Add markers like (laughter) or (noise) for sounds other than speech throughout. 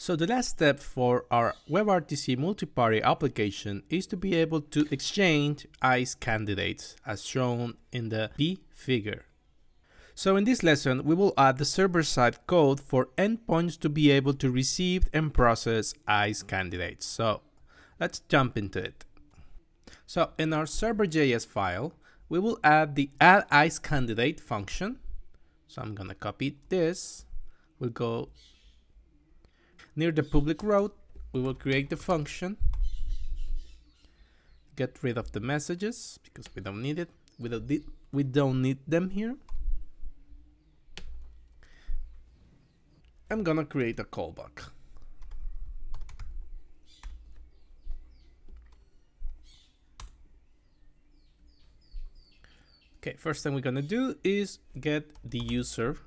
So the last step for our WebRTC multi-party application is to be able to exchange ICE candidates as shown in the B figure. So in this lesson, we will add the server-side code for endpoints to be able to receive and process ICE candidates. So let's jump into it. So in our server.js file, we will add the add ICE candidate function. So I'm gonna copy this. We'll go near the public route. We will create the function. Get rid of the messages because we don't need it. We don't we don't need them here. I'm gonna create a callback. Okay, first thing we're gonna do is get the user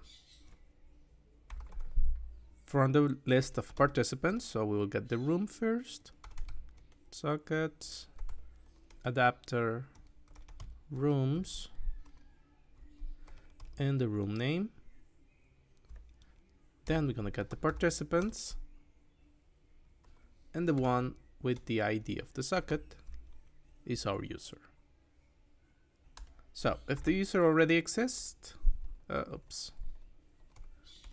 from the list of participants. So we will get the room first, Socket, adapter, rooms, and the room name. Then we're gonna get the participants and the one with the ID of the socket is our user. So if the user already exists, uh, oops,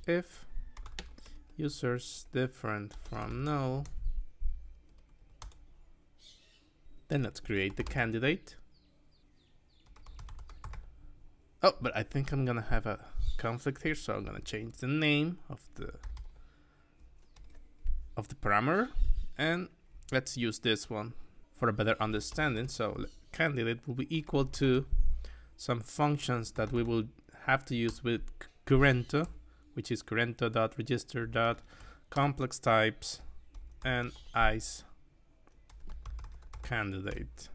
if users different from null, then let's create the candidate. Oh, but I think I'm gonna have a conflict here, so I'm gonna change the name of the of the parameter, and let's use this one for a better understanding. So candidate will be equal to some functions that we will have to use with Kurento, which is Kurento.register.complex types and ICE candidate.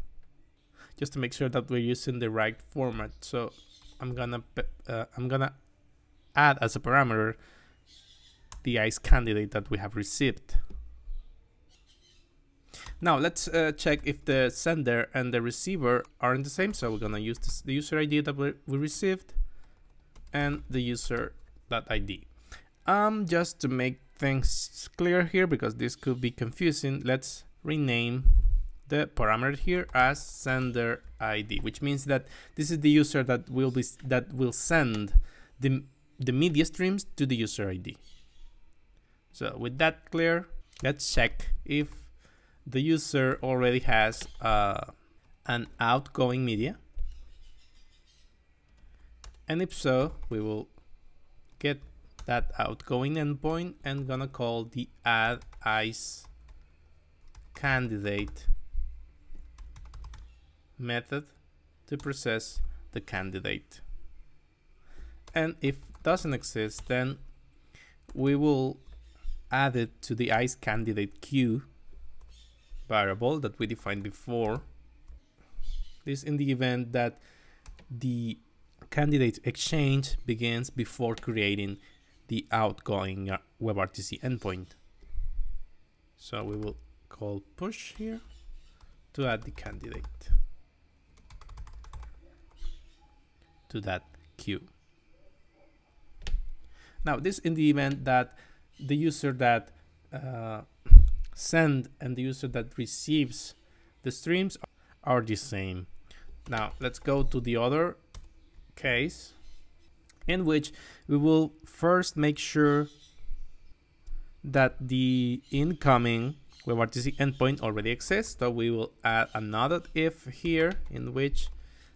Just to make sure that we're using the right format. So I'm gonna uh, I'm gonna add as a parameter the ICE candidate that we have received. Now let's uh, check if the sender and the receiver are in the same. So we're gonna use this, the user ID that we, we received and the user that ID. Um, just to make things clear here, because this could be confusing, let's rename the parameter here as sender ID, which means that this is the user that will be that will send the the media streams to the user ID. So with that clear, let's check if the user already has uh, an outgoing media. And if so, we will get that outgoing endpoint and gonna call the add ice candidate method to process the candidate. And if doesn't exist, then we will add it to the ice candidate queue variable that we defined before. This in the event that the candidate exchange begins before creating the outgoing WebRTC endpoint. So we will call push here to add the candidate to that queue. Now this in the event that the user that uh, send and the user that receives the streams are the same. Now let's go to the other case in which we will first make sure that the incoming WebRTC endpoint already exists. So we will add another if here in which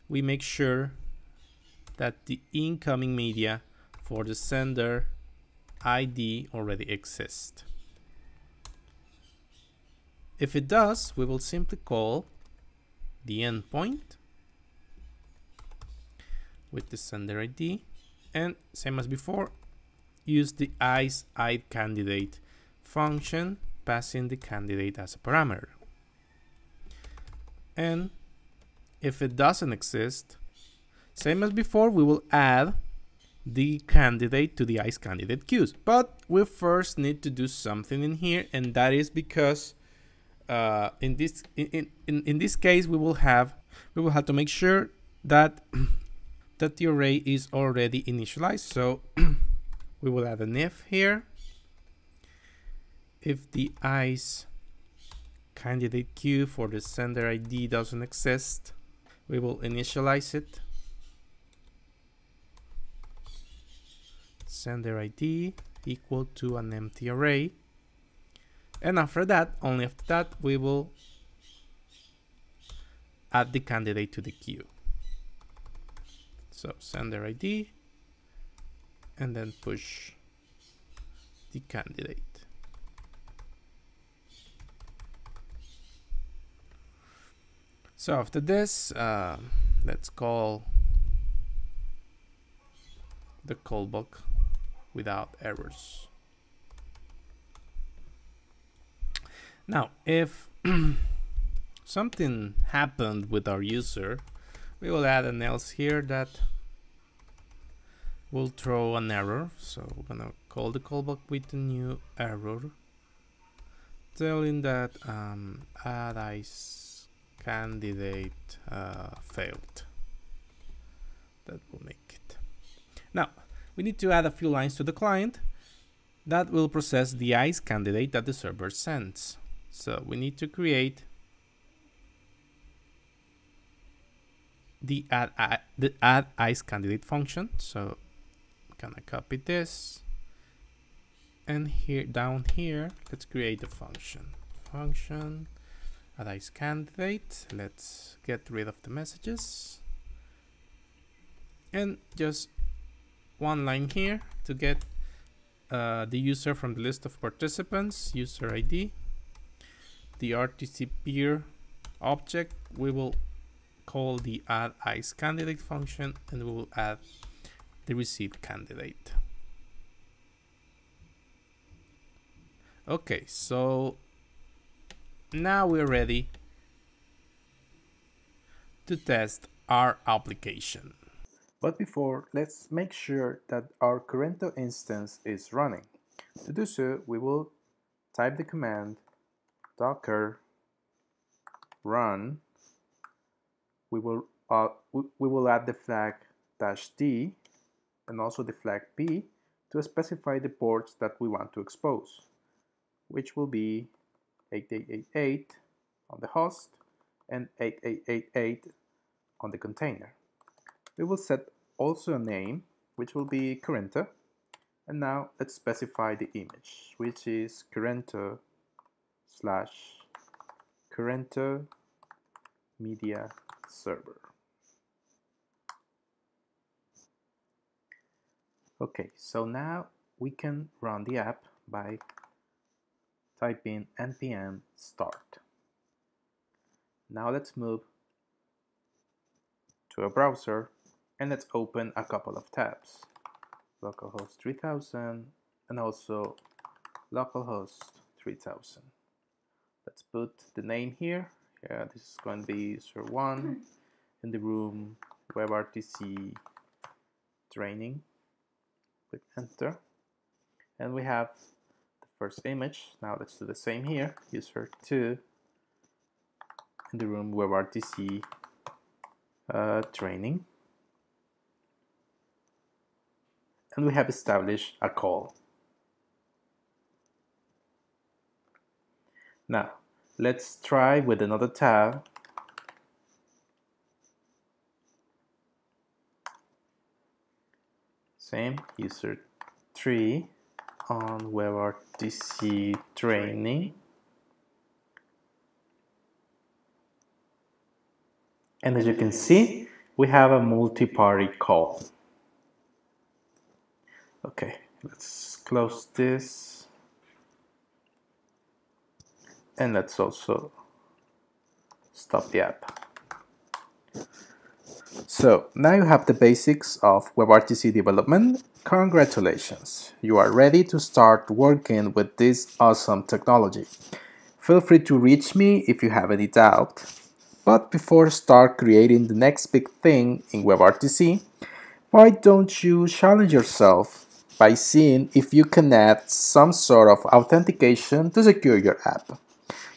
we make sure that the incoming media for the sender ID already exists. If it does, we will simply call the endpoint with the sender ID and same as before use the ICE ID candidate function passing the candidate as a parameter. And if it doesn't exist same as before we will add the candidate to the ICE candidate queues. But we first need to do something in here and that is because uh, in this in, in in this case we will have we will have to make sure that that the array is already initialized so (clears throat) we will add an if here if the ICE candidate queue for the sender ID doesn't exist, we will initialize it. Sender ID equal to an empty array. And after that, only after that, we will add the candidate to the queue. So sender ID and then push the candidate. So after this, uh, let's call the callback without errors. Now, if (clears throat) something happened with our user, we will add an else here that will throw an error. So we're gonna call the callback with a new error, telling that um, add ice candidate uh, failed. That will make it. Now, we need to add a few lines to the client that will process the ICE candidate that the server sends. So we need to create the add, the add ICE candidate function. So I'm gonna copy this? And here down here let's create a function. Function add ICE candidate. Let's get rid of the messages. And just one line here to get uh, the user from the list of participants, user ID, the RTC peer object, we will call the add ICE candidate function and we will add the received candidate. Okay, so now we're ready to test our application. But before, let's make sure that our Kurento instance is running. To do so, we will type the command docker run. We will uh, we will add the flag dash d and also the flag p to specify the ports that we want to expose, which will be 8888 on the host and 8888 on the container. We will set also a name, which will be Kurento. And now let's specify the image, which is Kurento slash Kurento media server. Okay, so now we can run the app by typing npm start. Now let's move to a browser and let's open a couple of tabs localhost 3000 and also localhost 3000 let's put the name here yeah this is going to be user 1 in the room WebRTC training. Click enter. And we have the first image. Now let's do the same here. User 2 in the room WebRTC uh, training. And we have established a call. Now, let's try with another tab. Same, user 3 on WebRTC training. And as you can see, we have a multi-party call. Okay, let's close this. And let's also stop the app. So now you have the basics of WebRTC development. Congratulations, you are ready to start working with this awesome technology. Feel free to reach me if you have any doubt. But before start creating the next big thing in WebRTC, why don't you challenge yourself by seeing if you can add some sort of authentication to secure your app.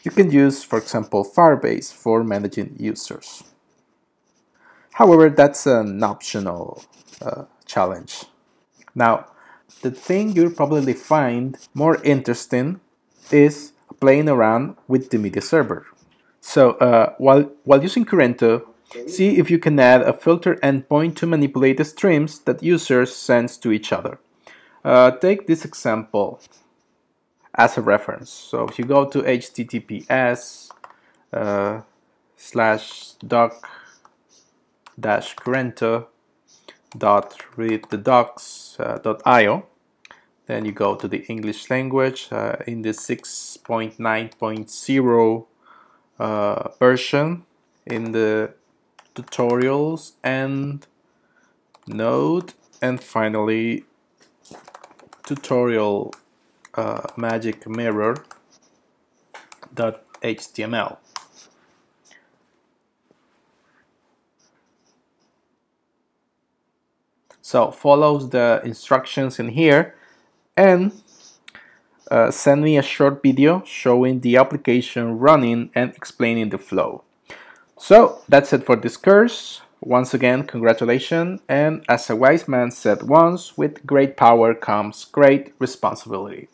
You can use, for example, Firebase for managing users. However, that's an optional uh, challenge. Now, the thing you'll probably find more interesting is playing around with the media server. So uh, while, while using Kurento, see if you can add a filter endpoint to manipulate the streams that users send to each other. Uh, take this example as a reference. So if you go to https uh, slash doc dash Kurento dot read the docs uh, dot io then you go to the English language uh, in the 6.9.0 uh, version in the tutorials and node and finally tutorial uh, magic mirror dot html so follows the instructions in here and uh, send me a short video showing the application running and explaining the flow. So that's it for this course. Once again, congratulations, and as a wise man said once, with great power comes great responsibility.